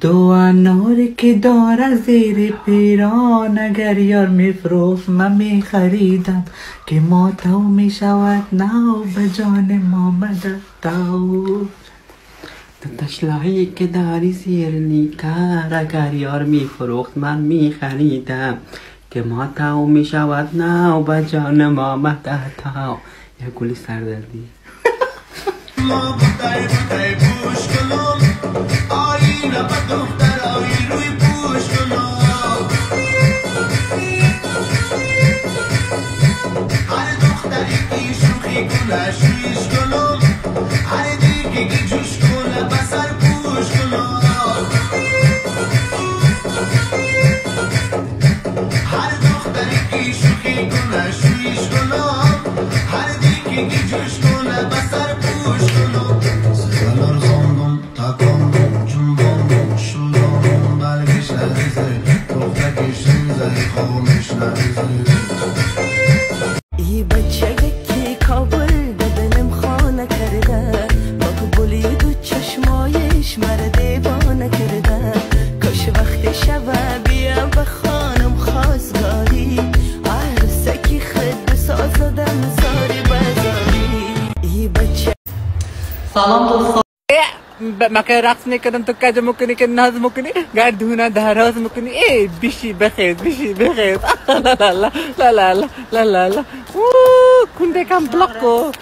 دو انار که داره زیر پیران اگر یار میفروخت من میخریدم. که ما تو می‌شود نو به جان ما مدد تو تشلایی که داری زیر نیکر اگر یار میفروخت من میخریدم. که ما تو می‌شود نو به جان ما مدد تو یه گلی سردردی. that she's سلام دوستان مکه رقص می‌کنم تو کج می‌کنی که ناز می‌کنی گردونه دراز می‌کنی ای بیشی بخیز بیشی بخیز لا لا لا لا لا لا لا کنده کم بلاکو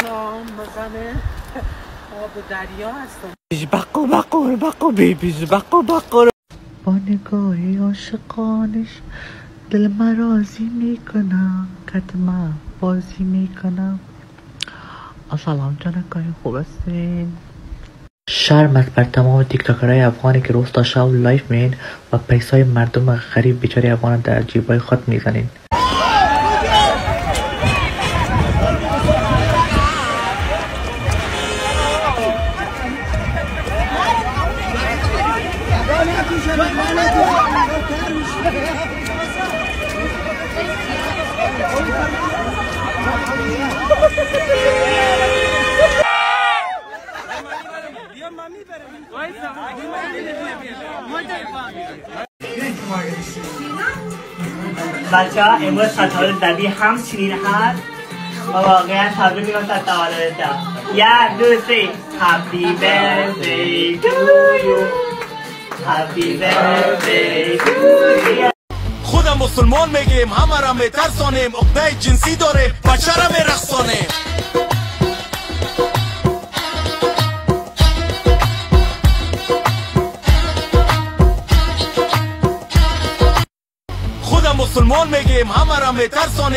بیش بقو بقو بقو بی بیش بقو بقو با نگاهی عاشقانش دل مرازی می‌کنم کتما بازی می‌کنم سلام جانکای خوب هستین؟ شرمت بر تمام TikToker های افغانی که روز تا شب live میین و پیسای مردم غریب بیچاره افغان در جیبای خود می‌زنین. بچه ها امروز تطاول دبی همچنین هست. و واقعا تبریک میگم تطاول دب یه دو سی هپی برزی تو یو هپی برزی تو خودم مسلمان میگیم همه را میترسانیم. اقده جنسی داره بچه را میرخصانیم मुसलमान में गेम हमारा में तरसोने